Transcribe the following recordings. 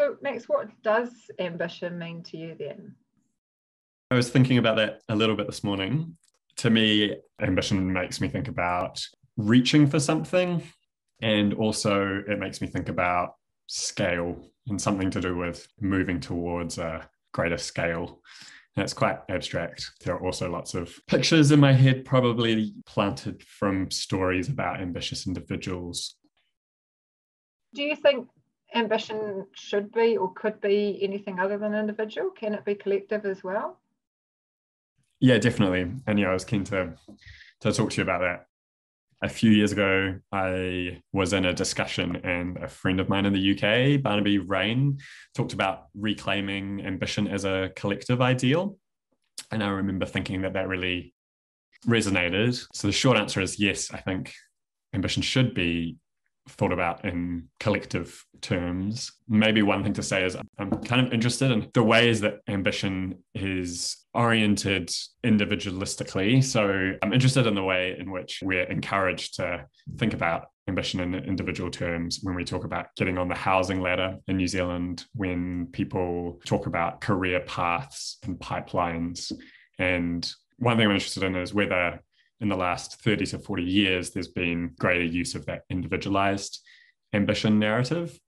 So, Max, what does ambition mean to you then? I was thinking about that a little bit this morning. To me, ambition makes me think about reaching for something. And also, it makes me think about scale and something to do with moving towards a greater scale. And it's quite abstract. There are also lots of pictures in my head, probably planted from stories about ambitious individuals. Do you think ambition should be or could be anything other than individual? Can it be collective as well? Yeah, definitely. And yeah, I was keen to to talk to you about that. A few years ago, I was in a discussion, and a friend of mine in the UK, Barnaby Raine, talked about reclaiming ambition as a collective ideal. And I remember thinking that that really resonated. So the short answer is yes, I think ambition should be thought about in collective terms. Maybe one thing to say is I'm kind of interested in the ways that ambition is oriented individualistically. So I'm interested in the way in which we're encouraged to think about ambition in individual terms when we talk about getting on the housing ladder in New Zealand, when people talk about career paths and pipelines. And one thing I'm interested in is whether in the last 30 to 40 years, there's been greater use of that individualized ambition narrative.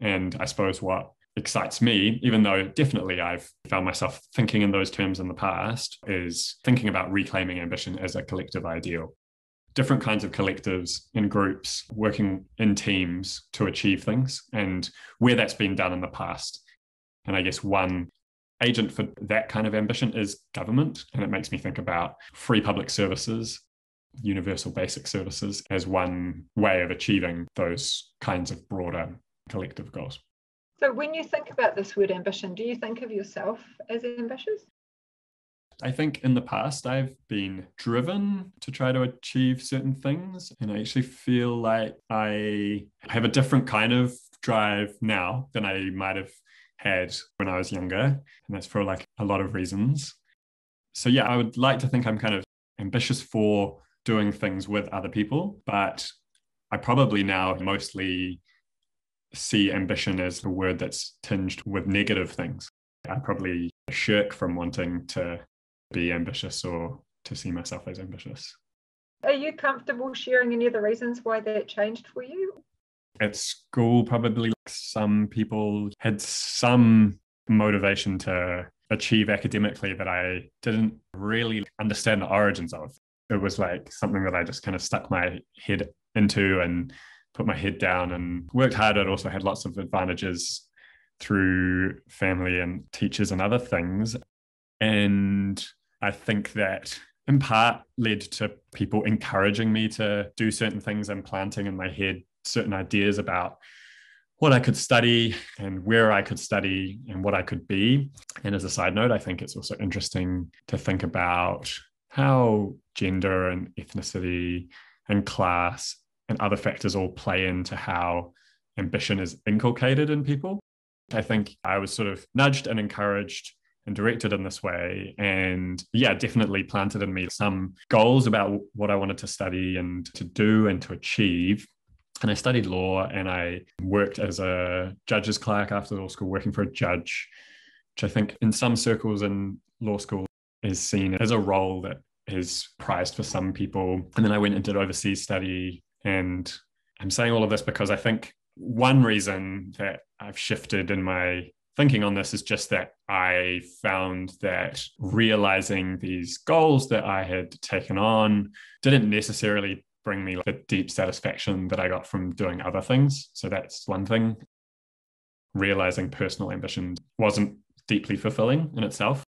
And I suppose what excites me, even though definitely I've found myself thinking in those terms in the past, is thinking about reclaiming ambition as a collective ideal. Different kinds of collectives and groups working in teams to achieve things and where that's been done in the past. And I guess one agent for that kind of ambition is government. And it makes me think about free public services, universal basic services as one way of achieving those kinds of broader collective goals. So, when you think about this word ambition, do you think of yourself as ambitious? I think in the past I've been driven to try to achieve certain things. And I actually feel like I have a different kind of drive now than I might have had when I was younger. And that's for like a lot of reasons. So, yeah, I would like to think I'm kind of ambitious for doing things with other people, but I probably now mostly see ambition as a word that's tinged with negative things. I probably shirk from wanting to be ambitious or to see myself as ambitious. Are you comfortable sharing any of the reasons why that changed for you? At school, probably some people had some motivation to achieve academically that I didn't really understand the origins of. It was like something that I just kind of stuck my head into and put my head down and worked hard. It also had lots of advantages through family and teachers and other things. And I think that in part led to people encouraging me to do certain things and planting in my head certain ideas about what I could study and where I could study and what I could be. And as a side note, I think it's also interesting to think about how gender and ethnicity and class and other factors all play into how ambition is inculcated in people. I think I was sort of nudged and encouraged and directed in this way. And yeah, definitely planted in me some goals about what I wanted to study and to do and to achieve. And I studied law and I worked as a judge's clerk after law school, working for a judge, which I think in some circles in law school is seen as a role that is prized for some people. And then I went and did overseas study. And I'm saying all of this because I think one reason that I've shifted in my thinking on this is just that I found that realizing these goals that I had taken on didn't necessarily bring me the deep satisfaction that I got from doing other things. So that's one thing. Realizing personal ambition wasn't deeply fulfilling in itself.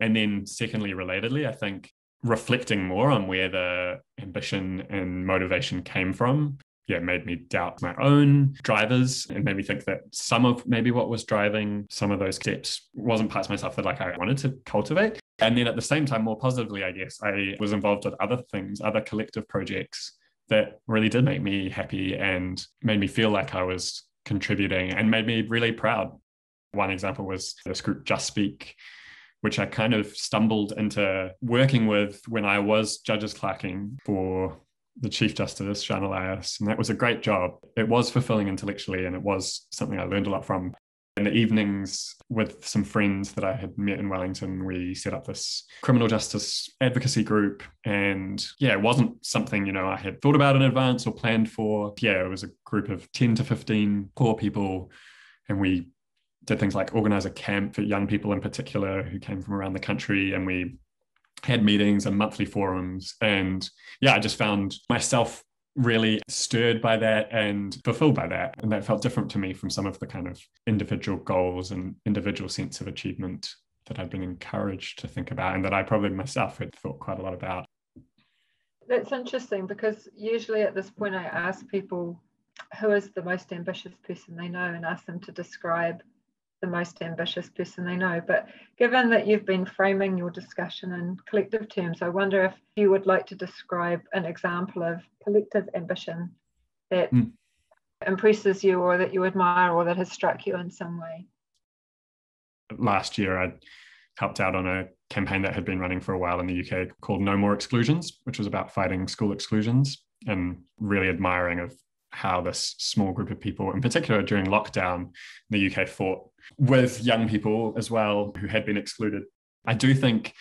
And then, secondly, relatedly, I think reflecting more on where the ambition and motivation came from yeah, made me doubt my own drivers and made me think that some of maybe what was driving some of those steps wasn't parts of myself that like I wanted to cultivate. And then at the same time, more positively, I guess, I was involved with other things, other collective projects that really did make me happy and made me feel like I was contributing and made me really proud. One example was this group Just Speak, which I kind of stumbled into working with when I was judges clerking for the Chief Justice, Sian Elias, and that was a great job. It was fulfilling intellectually and it was something I learned a lot from. in the evenings with some friends that I had met in Wellington, we set up this criminal justice advocacy group. And yeah, it wasn't something, you know, I had thought about in advance or planned for. Yeah, it was a group of 10 to 15 core people. And we did things like organize a camp for young people in particular who came from around the country. And we had meetings and monthly forums. And yeah, I just found myself really stirred by that and fulfilled by that. And that felt different to me from some of the kind of individual goals and individual sense of achievement that I'd been encouraged to think about and that I probably myself had thought quite a lot about. That's interesting because usually at this point I ask people who is the most ambitious person they know and ask them to describe the most ambitious person they know. But given that you've been framing your discussion in collective terms, I wonder if you would like to describe an example of collective ambition that mm. impresses you or that you admire or that has struck you in some way. Last year, I helped out on a campaign that had been running for a while in the UK called No More Exclusions, which was about fighting school exclusions and really admiring of how this small group of people, in particular during lockdown, the UK fought with young people as well who had been excluded. I do think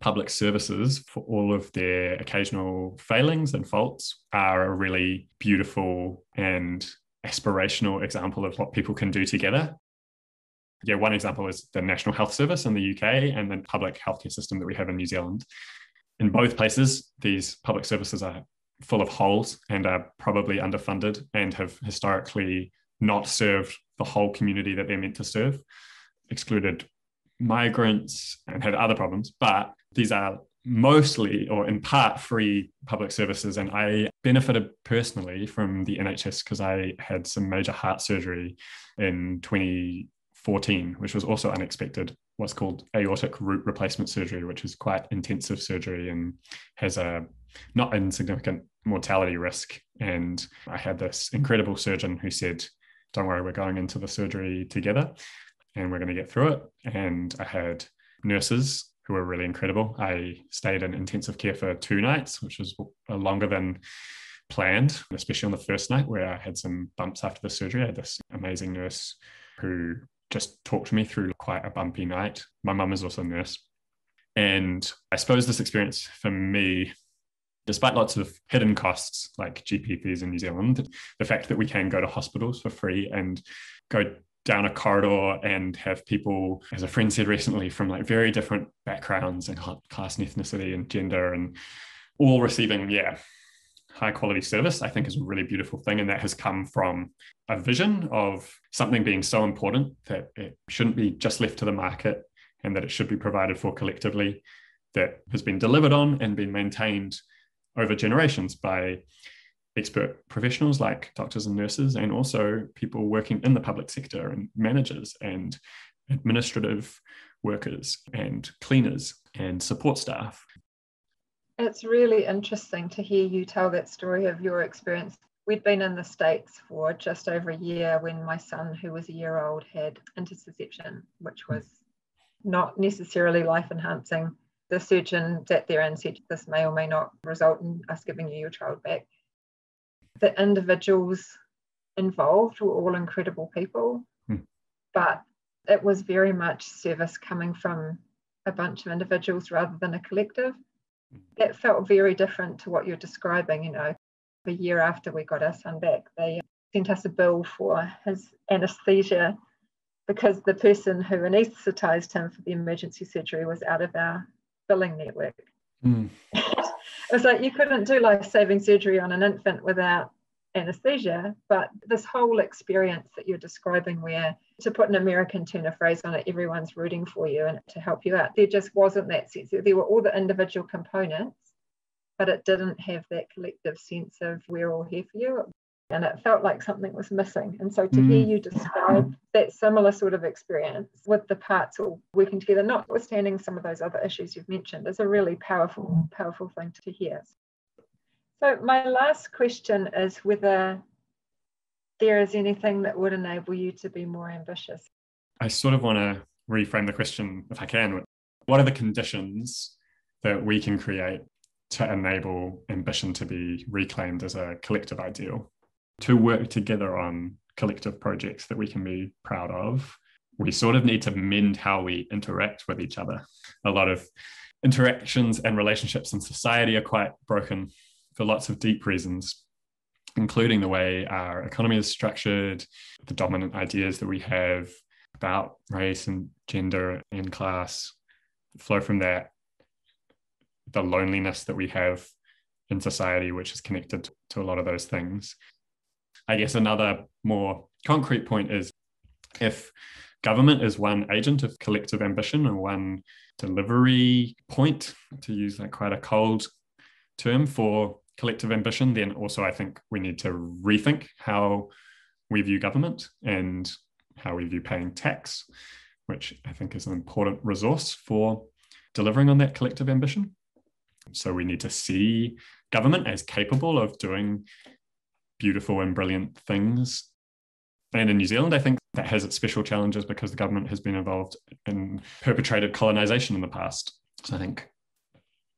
public services, for all of their occasional failings and faults, are a really beautiful and aspirational example of what people can do together. Yeah, one example is the National Health Service in the UK and the public healthcare system that we have in New Zealand. In both places, these public services are full of holes and are probably underfunded and have historically not served the whole community that they're meant to serve, excluded migrants and had other problems. But these are mostly or in part free public services. And I benefited personally from the NHS because I had some major heart surgery in 2014, which was also unexpected. What's called aortic root replacement surgery, which is quite intensive surgery and has a not insignificant mortality risk. And I had this incredible surgeon who said, Don't worry, we're going into the surgery together and we're going to get through it. And I had nurses who were really incredible. I stayed in intensive care for two nights, which was longer than planned, especially on the first night where I had some bumps after the surgery. I had this amazing nurse who just talked me through quite a bumpy night. My mum is also a nurse. And I suppose this experience for me despite lots of hidden costs like GP fees in New Zealand, the fact that we can go to hospitals for free and go down a corridor and have people, as a friend said recently, from like very different backgrounds and class and ethnicity and gender and all receiving, yeah, high quality service, I think is a really beautiful thing. And that has come from a vision of something being so important that it shouldn't be just left to the market and that it should be provided for collectively, that has been delivered on and been maintained over generations by expert professionals like doctors and nurses, and also people working in the public sector and managers and administrative workers and cleaners and support staff. It's really interesting to hear you tell that story of your experience. We'd been in the States for just over a year when my son, who was a year old, had intussusception, which was not necessarily life enhancing the surgeon sat there and said, This may or may not result in us giving you your child back. The individuals involved were all incredible people, hmm. but it was very much service coming from a bunch of individuals rather than a collective. That felt very different to what you're describing. You know, a year after we got our son back, they sent us a bill for his anesthesia because the person who anesthetized him for the emergency surgery was out of our billing network. Mm. it was like you couldn't do life saving surgery on an infant without anesthesia, but this whole experience that you're describing, where to put an American turn of phrase on it, everyone's rooting for you and to help you out, there just wasn't that sense. There were all the individual components, but it didn't have that collective sense of we're all here for you and it felt like something was missing. And so to mm. hear you describe that similar sort of experience with the parts all working together, notwithstanding some of those other issues you've mentioned, is a really powerful, powerful thing to hear. So my last question is whether there is anything that would enable you to be more ambitious. I sort of want to reframe the question, if I can. What are the conditions that we can create to enable ambition to be reclaimed as a collective ideal? To work together on collective projects that we can be proud of. We sort of need to mend how we interact with each other. A lot of interactions and relationships in society are quite broken for lots of deep reasons, including the way our economy is structured, the dominant ideas that we have about race and gender and class flow from that, the loneliness that we have in society, which is connected to a lot of those things. I guess another more concrete point is if government is one agent of collective ambition and one delivery point, to use like quite a cold term for collective ambition, then also I think we need to rethink how we view government and how we view paying tax, which I think is an important resource for delivering on that collective ambition. So we need to see government as capable of doing beautiful and brilliant things. And in New Zealand, I think that has its special challenges because the government has been involved in perpetrated colonization in the past. So I think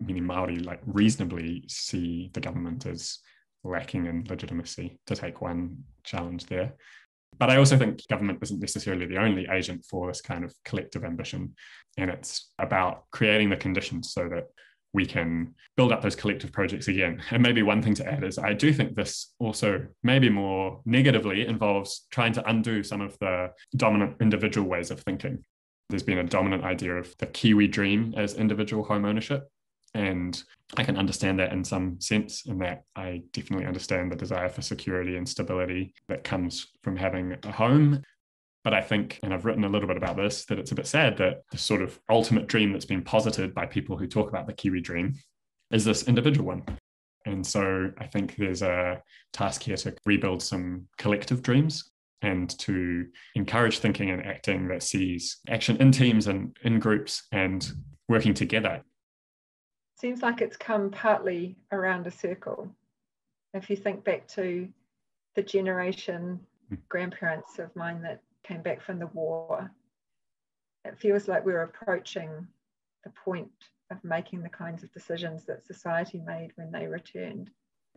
many Maori like reasonably see the government as lacking in legitimacy to take one challenge there. But I also think government isn't necessarily the only agent for this kind of collective ambition. And it's about creating the conditions so that we can build up those collective projects again. And maybe one thing to add is I do think this also, maybe more negatively, involves trying to undo some of the dominant individual ways of thinking. There's been a dominant idea of the Kiwi dream as individual home ownership. And I can understand that in some sense, in that I definitely understand the desire for security and stability that comes from having a home. But I think, and I've written a little bit about this, that it's a bit sad that the sort of ultimate dream that's been posited by people who talk about the Kiwi dream is this individual one. And so I think there's a task here to rebuild some collective dreams and to encourage thinking and acting that sees action in teams and in groups and working together. Seems like it's come partly around a circle. If you think back to the generation hmm. grandparents of mine that came back from the war, it feels like we're approaching the point of making the kinds of decisions that society made when they returned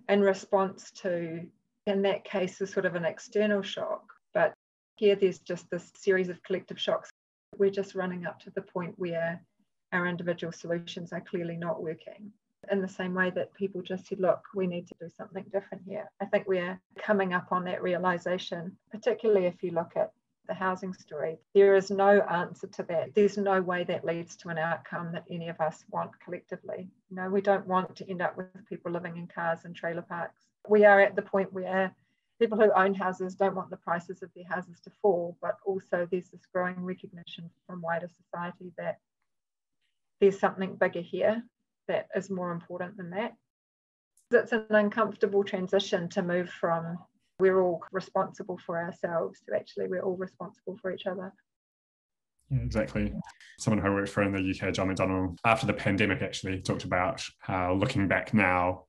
in response to, in that case, a sort of an external shock. But here there's just this series of collective shocks. We're just running up to the point where our individual solutions are clearly not working. In the same way that people just said, look, we need to do something different here. I think we're coming up on that realization, particularly if you look at the housing story. There is no answer to that. There's no way that leads to an outcome that any of us want collectively. You know, we don't want to end up with people living in cars and trailer parks. We are at the point where people who own houses don't want the prices of their houses to fall, but also there's this growing recognition from wider society that there's something bigger here that is more important than that. It's an uncomfortable transition to move from we're all responsible for ourselves So actually we're all responsible for each other yeah, exactly. Someone who I worked for in the UK, John McDonnell, after the pandemic actually talked about how looking back now,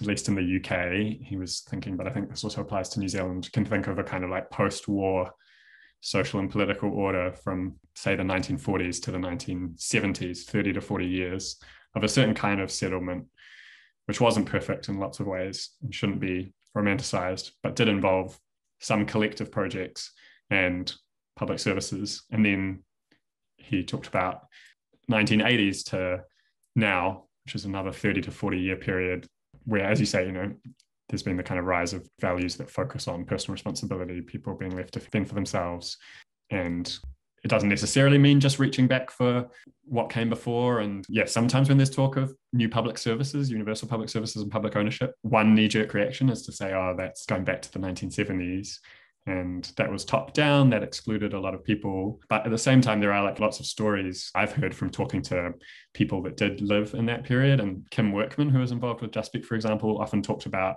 at least in the UK, he was thinking, but I think this also applies to New Zealand, can think of a kind of like post war social and political order from, say, the 1940s to the 1970s, 30 to 40 years of a certain kind of settlement, which wasn't perfect in lots of ways and shouldn't be romanticized, but did involve some collective projects and public services. And then he talked about 1980s to now, which is another 30 to 40 year period, where, as you say, you know, there's been the kind of rise of values that focus on personal responsibility, people being left to fend for themselves, and it doesn't necessarily mean just reaching back for what came before. And yes, yeah, sometimes when there's talk of new public services, universal public services and public ownership, one knee jerk reaction is to say, oh, that's going back to the 1970s. And that was top down, that excluded a lot of people. But at the same time, there are like lots of stories I've heard from talking to people that did live in that period. And Kim Workman, who was involved with Just Speak, for example, often talked about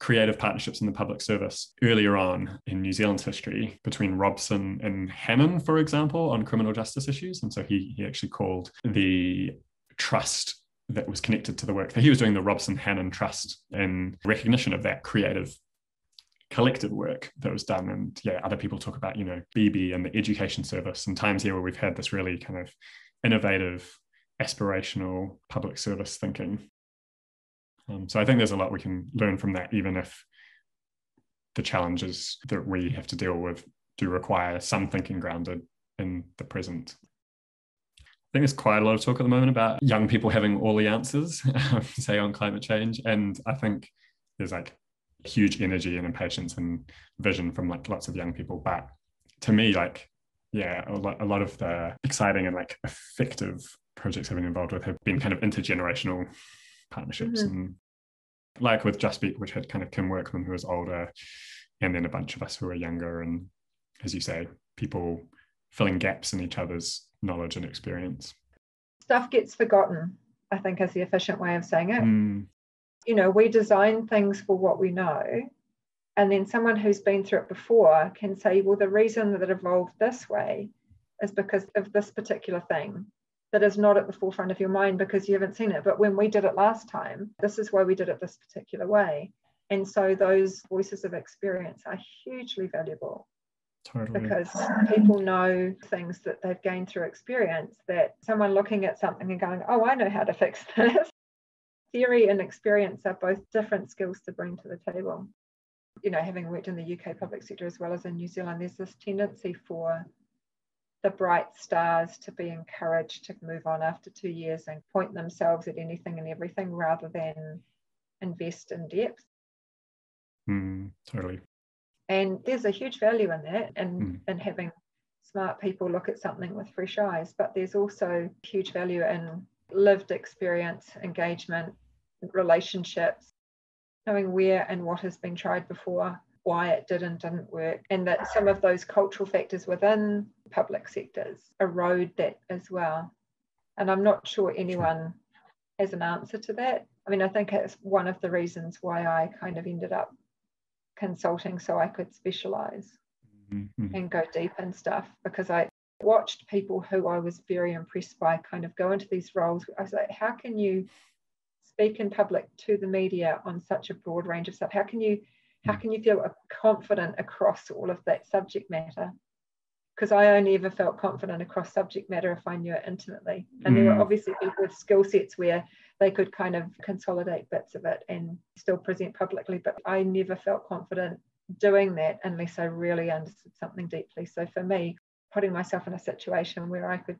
creative partnerships in the public service earlier on in New Zealand's history between Robson and Hanan, for example, on criminal justice issues. And so he, he actually called the trust that was connected to the work that he was doing, the Robson Hanan Trust, in recognition of that creative collective work that was done. And yeah, other people talk about, you know, Beeby and the education service and times here where we've had this really kind of innovative, aspirational public service thinking um, so I think there's a lot we can learn from that, even if the challenges that we have to deal with do require some thinking grounded in the present. I think there's quite a lot of talk at the moment about young people having all the answers, say on climate change. And I think there's like huge energy and impatience and vision from like lots of young people. But to me, like, yeah, a lot, a lot of the exciting and like effective projects I've been involved with have been kind of intergenerational partnerships mm-hmm. and like with Just Speak, which had kind of Kim Workman, who was older, and then a bunch of us who were younger. And as you say, people filling gaps in each other's knowledge and experience. Stuff gets forgotten, I think, is the efficient way of saying it. Mm. You know, we design things for what we know. And then someone who's been through it before can say, well, the reason that it evolved this way is because of this particular thing that is not at the forefront of your mind because you haven't seen it. But when we did it last time, this is why we did it this particular way. And so those voices of experience are hugely valuable. Totally. Because people know things that they've gained through experience that someone looking at something and going, oh, I know how to fix this. Theory and experience are both different skills to bring to the table. You know, having worked in the UK public sector as well as in New Zealand, there's this tendency for the bright stars to be encouraged to move on after two years and point themselves at anything and everything rather than invest in depth. Mm, totally. And there's a huge value in that and mm. in having smart people look at something with fresh eyes. But there's also huge value in lived experience, engagement, relationships, knowing where and what has been tried before why it did and didn't work, and that some of those cultural factors within public sectors erode that as well. And I'm not sure anyone has an answer to that. I mean, I think it's one of the reasons why I kind of ended up consulting so I could specialize mm-hmm. and go deep in stuff because I watched people who I was very impressed by kind of go into these roles. I was like, how can you speak in public to the media on such a broad range of stuff? How can you how can you feel confident across all of that subject matter? Because I only ever felt confident across subject matter if I knew it intimately. And mm. there were mm. obviously people with skill sets where they could kind of consolidate bits of it and still present publicly. But I never felt confident doing that unless I really understood something deeply. So for me, putting myself in a situation where I could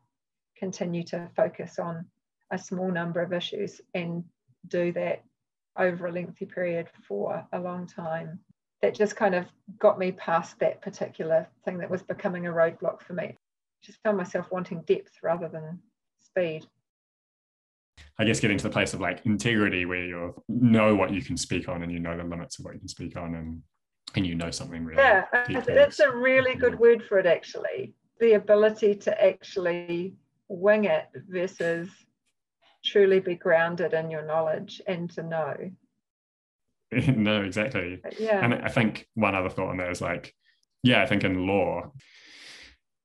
continue to focus on a small number of issues and do that over a lengthy period for a long time that just kind of got me past that particular thing that was becoming a roadblock for me. Just found myself wanting depth rather than speed. I guess getting to the place of like integrity where you know what you can speak on and you know the limits of what you can speak on and and you know something really. Yeah, that's a really good word for it actually. The ability to actually wing it versus truly be grounded in your knowledge and to know. no, exactly. Yeah. And I think one other thought on that is like, yeah, I think in law,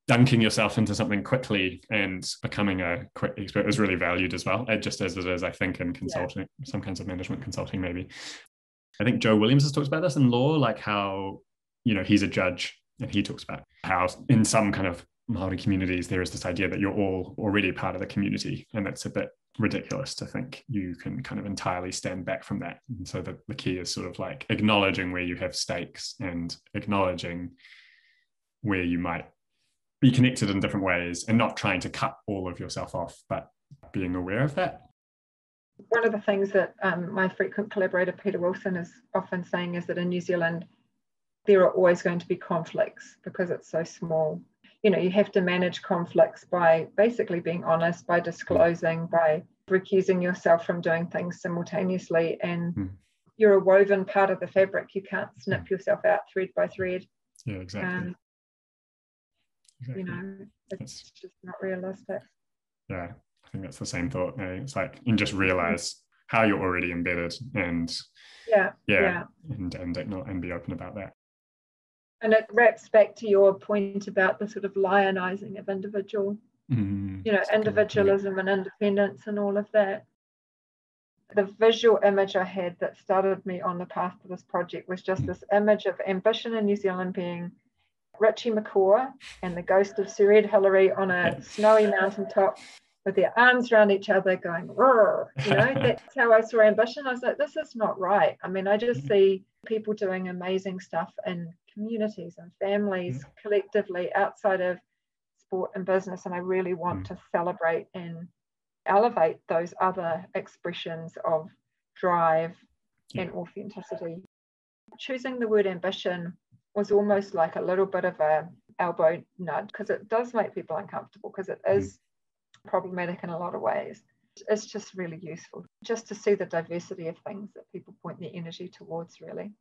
dunking yourself into something quickly and becoming a quick expert is really valued as well, just as it is, I think, in consulting, yeah. some kinds of management consulting, maybe. I think Joe Williams has talked about this in law, like how, you know, he's a judge and he talks about how in some kind of Maori communities, there is this idea that you're all already part of the community, and that's a bit ridiculous to think you can kind of entirely stand back from that. And so the, the key is sort of like acknowledging where you have stakes and acknowledging where you might be connected in different ways and not trying to cut all of yourself off, but being aware of that. One of the things that um, my frequent collaborator Peter Wilson is often saying is that in New Zealand, there are always going to be conflicts because it's so small you know you have to manage conflicts by basically being honest by disclosing by recusing yourself from doing things simultaneously and mm. you're a woven part of the fabric you can't snip hmm. yourself out thread by thread yeah exactly, um, exactly. you know it's that's, just not realistic yeah i think that's the same thought eh? it's like and just realize how you're already embedded and yeah yeah, yeah. and and and be open about that and it wraps back to your point about the sort of lionizing of individual mm, you know individualism and independence and all of that the visual image i had that started me on the path to this project was just mm. this image of ambition in new zealand being richie mccaw and the ghost of sir ed hillary on a snowy mountaintop with their arms around each other going Roar! you know that's how i saw ambition i was like this is not right i mean i just mm. see people doing amazing stuff in communities and families mm. collectively outside of sport and business. And I really want mm. to celebrate and elevate those other expressions of drive yeah. and authenticity. Choosing the word ambition was almost like a little bit of a elbow nudge because it does make people uncomfortable because it is mm. problematic in a lot of ways. It's just really useful just to see the diversity of things that people point their energy towards, really.